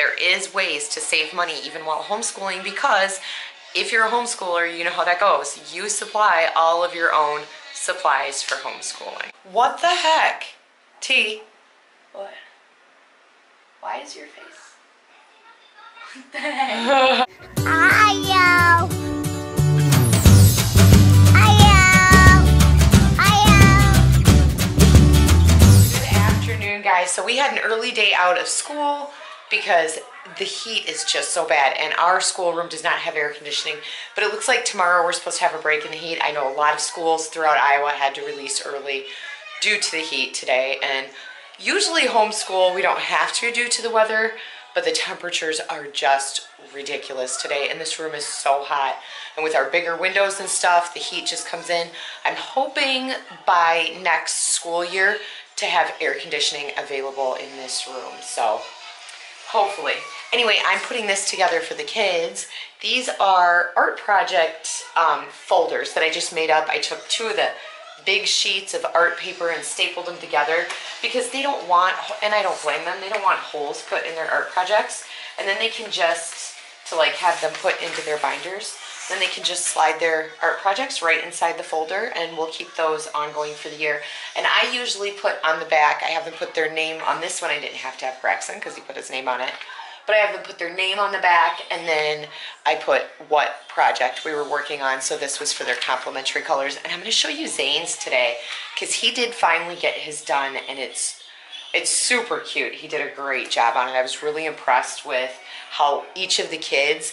there is ways to save money even while homeschooling because if you're a homeschooler, you know how that goes. You supply all of your own supplies for homeschooling. What the heck? T. What? Why is your face? What the heck? Ayo. Ayo. Ayo. Good afternoon, guys. So we had an early day out of school because the heat is just so bad and our schoolroom does not have air conditioning but it looks like tomorrow we're supposed to have a break in the heat. I know a lot of schools throughout iowa had to release early due to the heat today and usually homeschool we don't have to due to the weather but the temperatures are just ridiculous today and this room is so hot. And with our bigger windows and stuff the heat just comes in. I'm hoping by next school year to have air conditioning available in this room so Hopefully. Anyway, I'm putting this together for the kids. These are art project um, folders that I just made up. I took two of the big sheets of art paper and stapled them together because they don't want, and I don't blame them, they don't want holes put in their art projects. And then they can just, to like have them put into their binders, then they can just slide their art projects right inside the folder and we'll keep those ongoing for the year. And I usually put on the back, I have them put their name on this one. I didn't have to have Braxen because he put his name on it. But I have them put their name on the back and then I put what project we were working on. So this was for their complimentary colors. And I'm going to show you Zane's today because he did finally get his done and it's it's super cute. He did a great job on it. I was really impressed with how each of the kids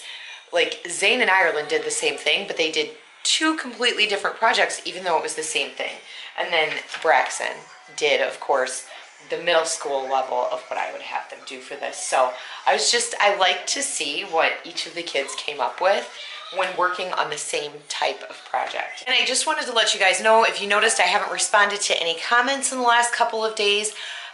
like Zane and Ireland did the same thing, but they did two completely different projects, even though it was the same thing. And then Braxen did, of course, the middle school level of what I would have them do for this. So I was just, I like to see what each of the kids came up with when working on the same type of project. And I just wanted to let you guys know, if you noticed I haven't responded to any comments in the last couple of days,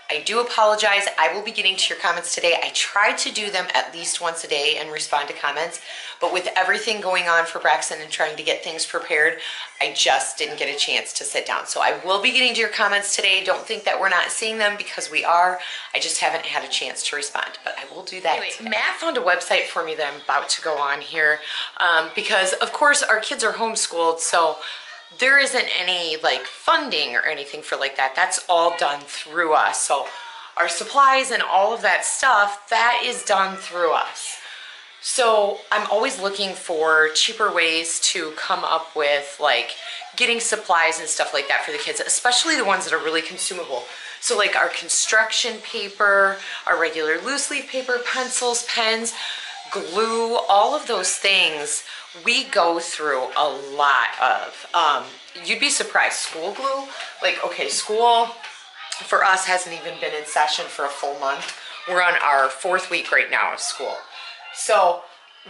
I do apologize. I will be getting to your comments today. I try to do them at least once a day and respond to comments, but with everything going on for Braxen and trying to get things prepared, I just didn't get a chance to sit down. So I will be getting to your comments today. Don't think that we're not seeing them because we are. I just haven't had a chance to respond, but I will do that. Anyway, Matt found a website for me that I'm about to go on here um, because, of course, our kids are homeschooled, so there isn't any like funding or anything for like that. That's all done through us. So our supplies and all of that stuff, that is done through us. So I'm always looking for cheaper ways to come up with like getting supplies and stuff like that for the kids, especially the ones that are really consumable. So like our construction paper, our regular loose leaf paper, pencils, pens, glue, all of those things we go through a lot of. Um, you'd be surprised. School glue, like, okay, school for us hasn't even been in session for a full month. We're on our fourth week right now of school. So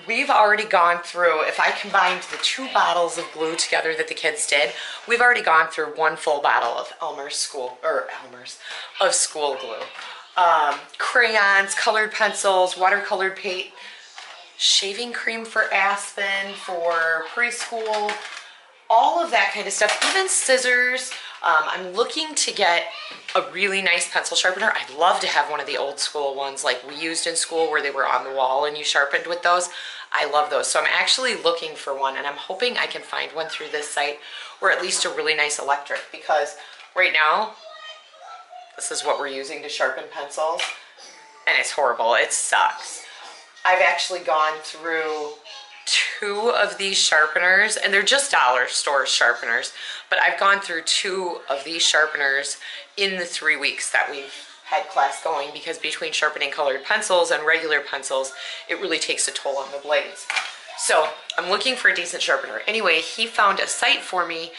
we've already gone through, if I combined the two bottles of glue together that the kids did, we've already gone through one full bottle of Elmer's school, or Elmer's, of school glue. Um, crayons, colored pencils, watercolored paint, shaving cream for Aspen, for preschool, all of that kind of stuff, even scissors. Um, I'm looking to get a really nice pencil sharpener. I'd love to have one of the old school ones like we used in school where they were on the wall and you sharpened with those. I love those. So I'm actually looking for one and I'm hoping I can find one through this site or at least a really nice electric because right now, this is what we're using to sharpen pencils and it's horrible. It sucks. I've actually gone through two of these sharpeners and they're just dollar store sharpeners but I've gone through two of these sharpeners in the three weeks that we've had class going because between sharpening colored pencils and regular pencils it really takes a toll on the blades. So I'm looking for a decent sharpener. Anyway he found a site for me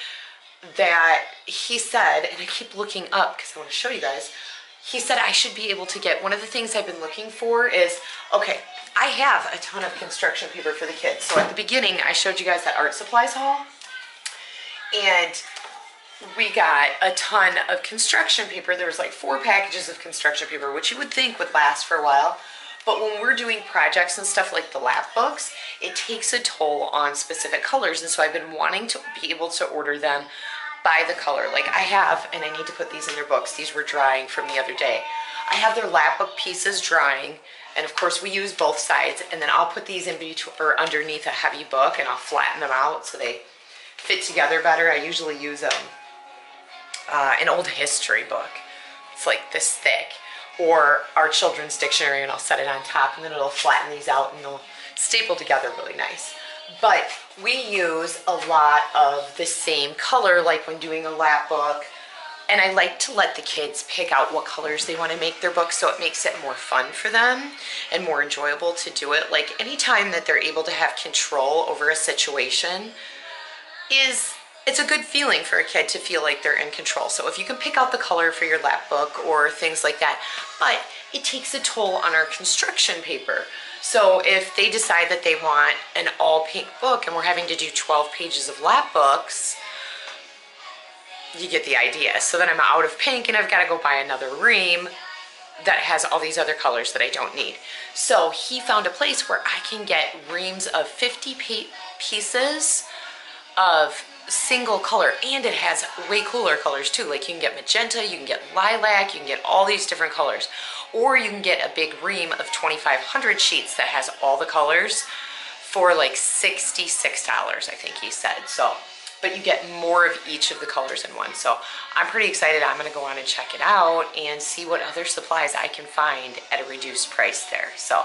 that he said and I keep looking up because I want to show you guys he said I should be able to get one of the things I've been looking for is okay I have a ton of construction paper for the kids. So at the beginning, I showed you guys that art supplies haul. And we got a ton of construction paper. There was like four packages of construction paper, which you would think would last for a while. But when we're doing projects and stuff like the lap books, it takes a toll on specific colors. And so I've been wanting to be able to order them by the color. Like I have, and I need to put these in their books. These were drying from the other day. I have their lap book pieces drying And of course, we use both sides. And then I'll put these in between or underneath a heavy book, and I'll flatten them out so they fit together better. I usually use um, uh, an old history book. It's like this thick, or our children's dictionary, and I'll set it on top, and then it'll flatten these out, and they'll staple together really nice. But we use a lot of the same color, like when doing a lap book. And I like to let the kids pick out what colors they want to make their book so it makes it more fun for them and more enjoyable to do it. Like anytime that they're able to have control over a situation is it's a good feeling for a kid to feel like they're in control. So if you can pick out the color for your lap book or things like that, but it takes a toll on our construction paper. So if they decide that they want an all pink book and we're having to do 12 pages of lap books, you get the idea. So then I'm out of pink and I've got to go buy another ream that has all these other colors that I don't need. So he found a place where I can get reams of 50 pieces of single color and it has way cooler colors too. Like you can get magenta, you can get lilac, you can get all these different colors. Or you can get a big ream of 2,500 sheets that has all the colors for like $66, I think he said. So but you get more of each of the colors in one. So I'm pretty excited. I'm gonna go on and check it out and see what other supplies I can find at a reduced price there. So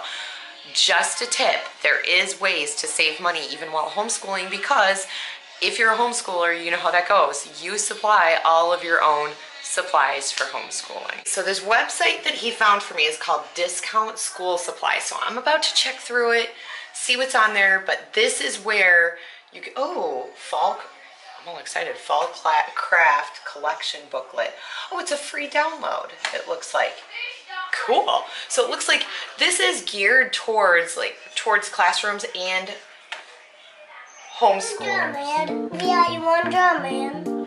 just a tip, there is ways to save money even while homeschooling because if you're a homeschooler, you know how that goes. You supply all of your own supplies for homeschooling. So this website that he found for me is called Discount School Supply. So I'm about to check through it, see what's on there, but this is where you oh, fall I'm all excited. Fall Craft Collection Booklet. Oh, it's a free download, it looks like. Cool. So it looks like this is geared towards like towards classrooms and homeschoolers. Yeah, you want to draw, man?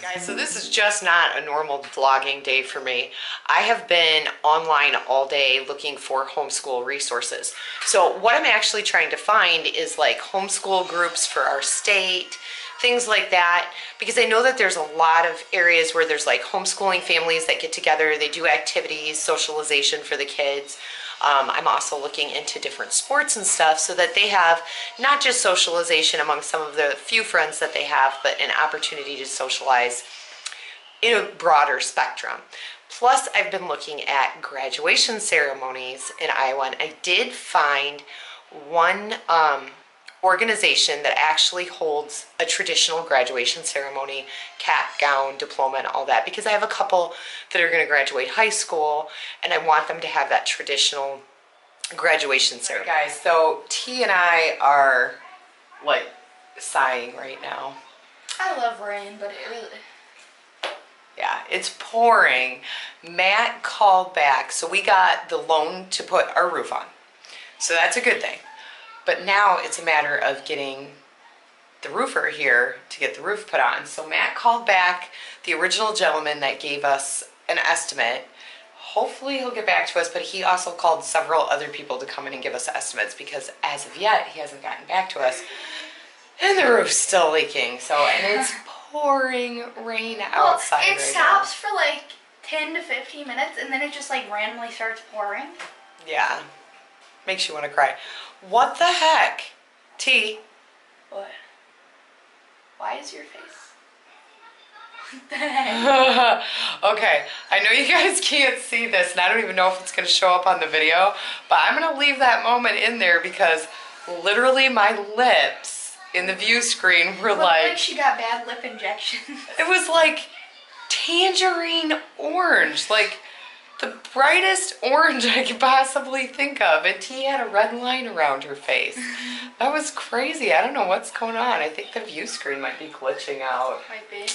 Guys, so this is just not a normal vlogging day for me. I have been online all day looking for homeschool resources. So what I'm actually trying to find is like homeschool groups for our state, things like that, because I know that there's a lot of areas where there's like homeschooling families that get together, they do activities, socialization for the kids. Um, I'm also looking into different sports and stuff so that they have not just socialization among some of the few friends that they have, but an opportunity to socialize in a broader spectrum. Plus, I've been looking at graduation ceremonies in Iowa, and I did find one um, organization that actually holds a traditional graduation ceremony, cap, gown, diploma, and all that because I have a couple that are going to graduate high school and I want them to have that traditional graduation ceremony. Right, guys, so T and I are like sighing right now. I love rain, but it really. Yeah, it's pouring. Matt called back, so we got the loan to put our roof on. So that's a good thing. But now it's a matter of getting the roofer here to get the roof put on. So Matt called back the original gentleman that gave us an estimate. Hopefully he'll get back to us, but he also called several other people to come in and give us estimates because as of yet, he hasn't gotten back to us. And the roof's still leaking. So, and it's pouring rain outside. Well, it right stops for like 10 to 15 minutes and then it just like randomly starts pouring. Yeah. Makes you want to cry. What the heck? T. What? Why is your face? okay, I know you guys can't see this, and I don't even know if it's going to show up on the video, but I'm going to leave that moment in there because literally my lips in the view screen were like, like she got bad lip injections. It was like tangerine orange, like the brightest orange I could possibly think of. And T had a red line around her face. That was crazy. I don't know what's going on. I think the view screen might be glitching out. Might be.